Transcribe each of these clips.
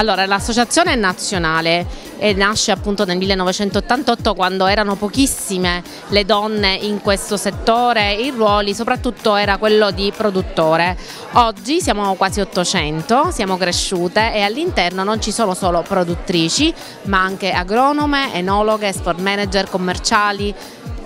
Allora, l'associazione è nazionale e nasce appunto nel 1988 quando erano pochissime le donne in questo settore, i ruoli soprattutto era quello di produttore. Oggi siamo quasi 800, siamo cresciute e all'interno non ci sono solo produttrici ma anche agronome, enologhe, sport manager, commerciali,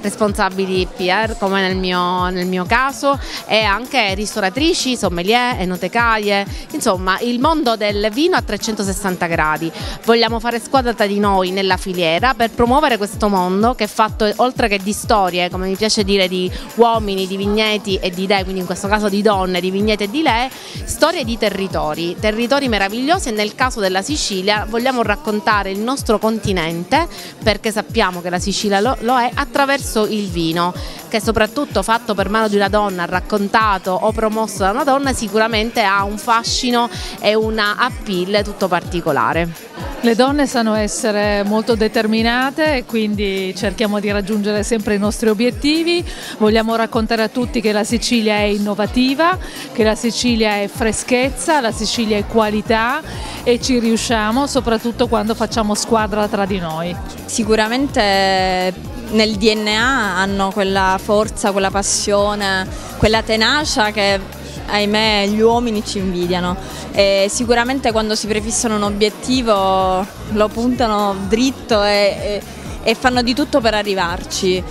responsabili PR come nel mio, nel mio caso e anche ristoratrici, sommelier, enotecarie, insomma il mondo del vino a 360 gradi. Vogliamo fare squadra tra di noi nella filiera per promuovere questo mondo che è fatto oltre che di storie, come mi piace dire di uomini, di vigneti e di dei, quindi in questo caso di donne, di vigneti e di lei, storie di territori, territori meravigliosi e nel caso della Sicilia vogliamo raccontare il nostro continente perché sappiamo che la Sicilia lo, lo è attraverso attraverso il vino, che soprattutto fatto per mano di una donna, raccontato o promosso da una donna, sicuramente ha un fascino e una appeal tutto particolare. Le donne sanno essere molto determinate e quindi cerchiamo di raggiungere sempre i nostri obiettivi. Vogliamo raccontare a tutti che la Sicilia è innovativa, che la Sicilia è freschezza, la Sicilia è qualità e ci riusciamo soprattutto quando facciamo squadra tra di noi. Sicuramente nel DNA hanno quella forza, quella passione, quella tenacia che ahimè gli uomini ci invidiano e sicuramente quando si prefissano un obiettivo lo puntano dritto e, e, e fanno di tutto per arrivarci.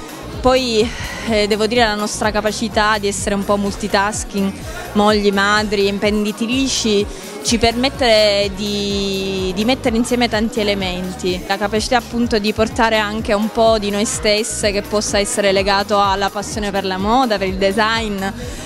Poi eh, devo dire la nostra capacità di essere un po' multitasking, mogli, madri, imprenditrici, ci permette di, di, mettere insieme tanti elementi, la capacità appunto di portare anche un po' di noi stesse che possa essere legato alla passione per la moda, per il design,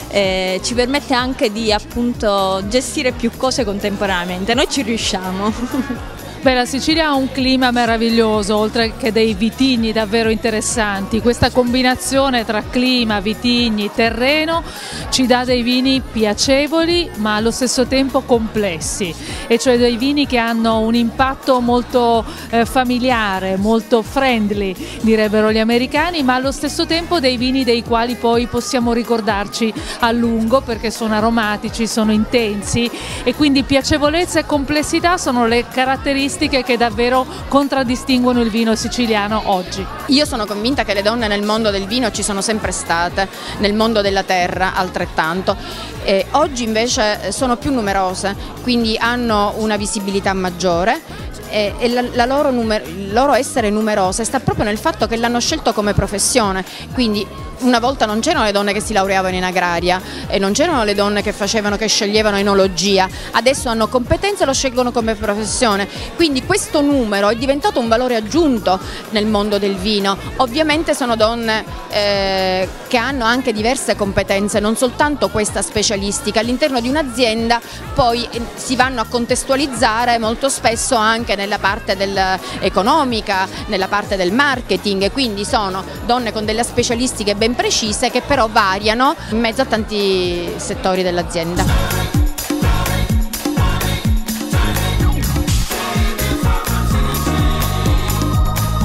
eh, ci permette anche di appunto gestire più cose contemporaneamente, noi ci riusciamo. Beh, la Sicilia ha un clima meraviglioso, oltre che dei vitigni davvero interessanti. Questa combinazione tra clima, vitigni, terreno ci dà dei vini piacevoli ma allo stesso tempo complessi, e cioè dei vini che hanno un impatto molto eh, familiare, molto friendly, direbbero gli americani, ma allo stesso tempo dei vini dei quali poi possiamo ricordarci a lungo perché sono aromatici, sono intensi e quindi piacevolezza e complessità sono le caratteristiche caratteristiche che davvero contraddistinguono il vino siciliano oggi. Io sono convinta che le donne nel mondo del vino ci sono sempre state, nel mondo della terra altrettanto. E oggi invece sono più numerose, quindi hanno una visibilità maggiore e, e la, la loro il loro essere numerose sta proprio nel fatto che l'hanno scelto come professione, quindi una volta non c'erano le donne che si laureavano in agraria e non c'erano le donne che facevano, che sceglievano enologia, adesso hanno competenze e lo scelgono come professione, quindi questo numero è diventato un valore aggiunto nel mondo del vino, ovviamente sono donne eh, che hanno anche diverse competenze, non soltanto questa specialistica, all'interno di un'azienda poi eh, si vanno a contestualizzare molto spesso anche nella parte del, economica, nella parte del marketing, quindi sono donne con delle specialistiche ben precise che però variano in mezzo a tanti settori dell'azienda.